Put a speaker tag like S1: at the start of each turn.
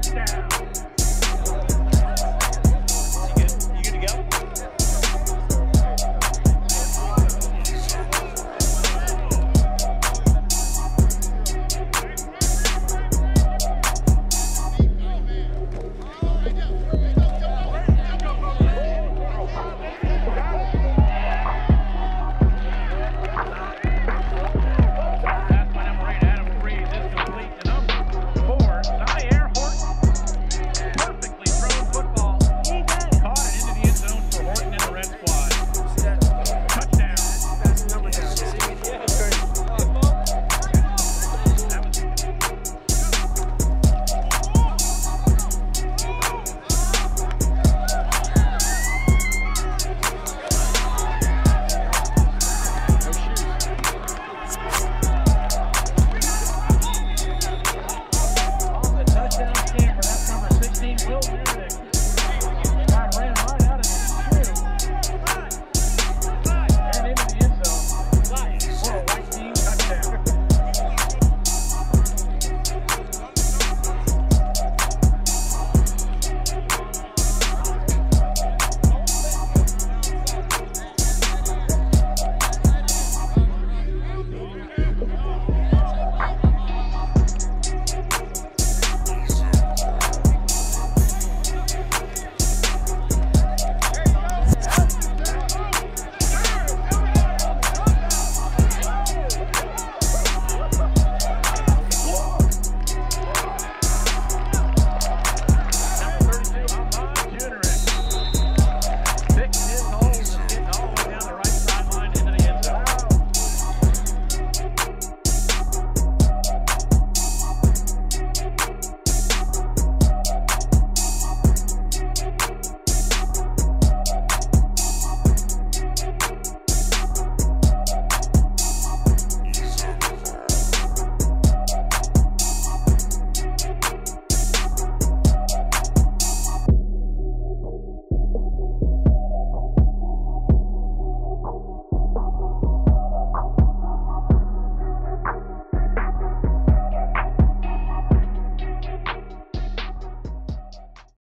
S1: Touchdown.